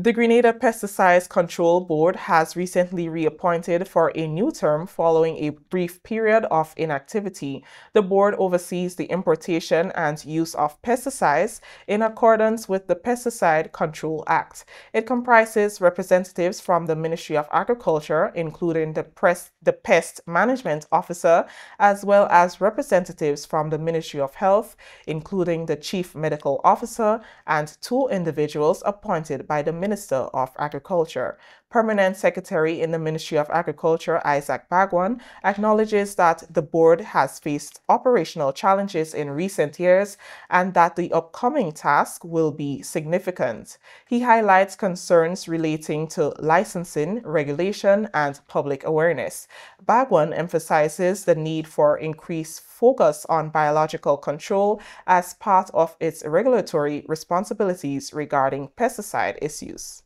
The Grenada Pesticides Control Board has recently reappointed for a new term following a brief period of inactivity. The board oversees the importation and use of pesticides in accordance with the Pesticide Control Act. It comprises representatives from the Ministry of Agriculture, including the, Press, the Pest Management Officer, as well as representatives from the Ministry of Health, including the Chief Medical Officer and two individuals appointed by the Minister of Agriculture. Permanent Secretary in the Ministry of Agriculture, Isaac Bhagwan, acknowledges that the board has faced operational challenges in recent years and that the upcoming task will be significant. He highlights concerns relating to licensing, regulation, and public awareness. Bhagwan emphasizes the need for increased focus on biological control as part of its regulatory responsibilities regarding pesticide issues.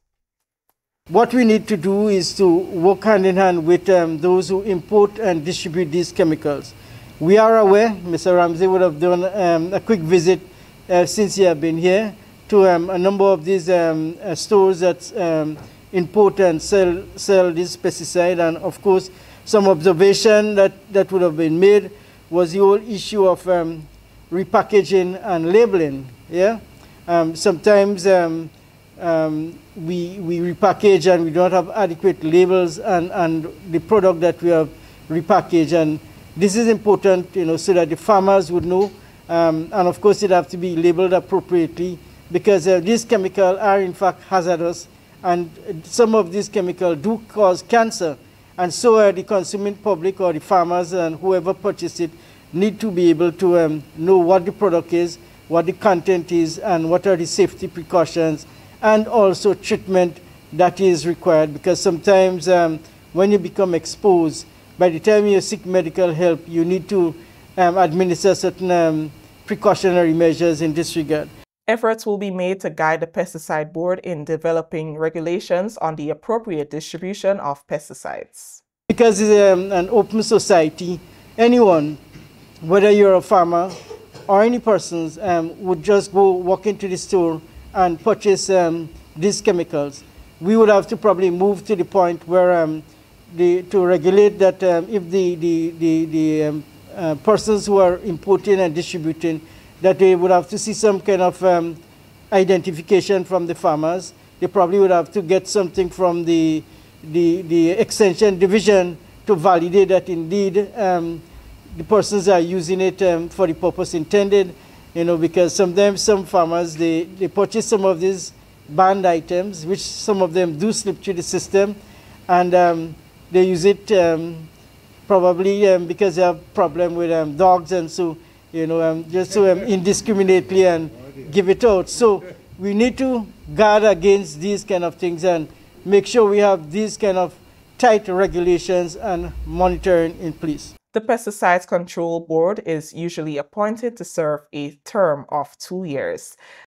What we need to do is to work hand in hand with um, those who import and distribute these chemicals. We are aware, Mr. Ramsey would have done um, a quick visit uh, since he has been here to um, a number of these um, uh, stores that um, import and sell, sell this pesticide. And of course, some observation that, that would have been made was the whole issue of um, repackaging and labeling. Yeah, sometimes um, we, we repackage and we don't have adequate labels and, and the product that we have repackaged. And this is important, you know, so that the farmers would know. Um, and of course, it have to be labeled appropriately because uh, these chemicals are in fact hazardous and some of these chemicals do cause cancer. And so uh, the consuming public or the farmers and whoever purchased it need to be able to um, know what the product is, what the content is, and what are the safety precautions and also treatment that is required because sometimes um, when you become exposed, by the time you seek medical help, you need to um, administer certain um, precautionary measures in this regard. Efforts will be made to guide the Pesticide Board in developing regulations on the appropriate distribution of pesticides. Because it's um, an open society, anyone, whether you're a farmer or any persons, um, would just go walk into the store and purchase um, these chemicals. We would have to probably move to the point where um, the, to regulate that um, if the, the, the, the um, uh, persons who are importing and distributing, that they would have to see some kind of um, identification from the farmers. They probably would have to get something from the, the, the extension division to validate that indeed um, the persons are using it for the purpose intended you know, because sometimes some farmers, they, they purchase some of these banned items, which some of them do slip through the system, and um, they use it um, probably um, because they have problem with um, dogs and so, you know, um, just so um, indiscriminately and give it out. So we need to guard against these kind of things and make sure we have these kind of tight regulations and monitoring in place. The Pesticides Control Board is usually appointed to serve a term of two years.